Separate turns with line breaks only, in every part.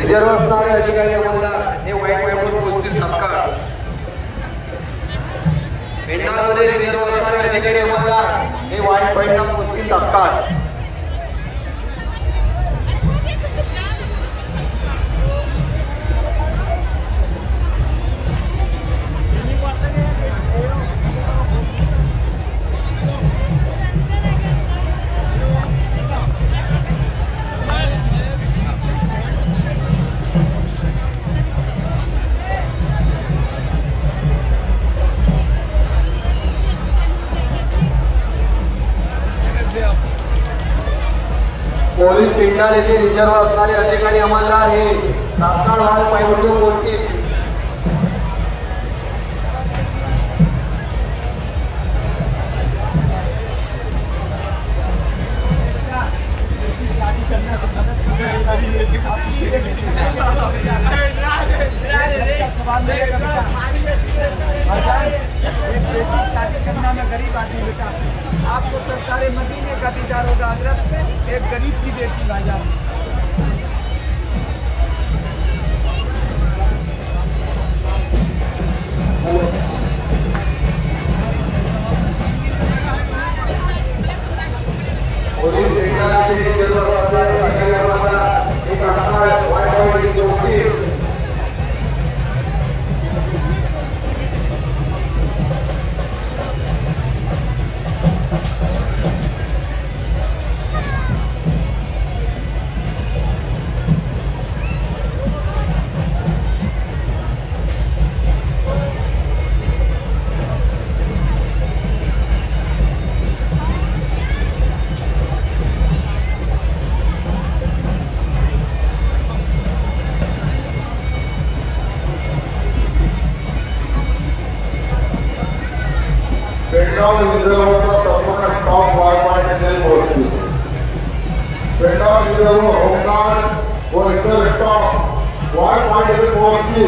reserve असणारे अधिकारी अंमलदार हे white वाईटवर पोहोचतील तात्काळ पेंढारमध्ये रिझर्व असणारे अधिकारी अंमलदार हे वाईट वाईटला पोहोचतील तात्काळ पोलीस रिझर्व असणारे अधिकारी अंमलदार हे तात्काळ
शादी करना में गरीब आदमी बेटा आपको सरकारी मदीने का दीदार होगा हज़रत एक गरीब की बेटी भाईजान
और पेंढार येथे के असणारे
பெட்ரோல் இருக்கிற பிரமுகன் டாப் வாழ்வாய்கள் போச்சு பெட்ரோல் இருக்கிறவங்க ரொம்ப நாள் ஒரு டாப் வாழ்வாய்கள் போச்சு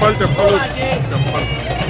चप्पल
चप्पल चप्पल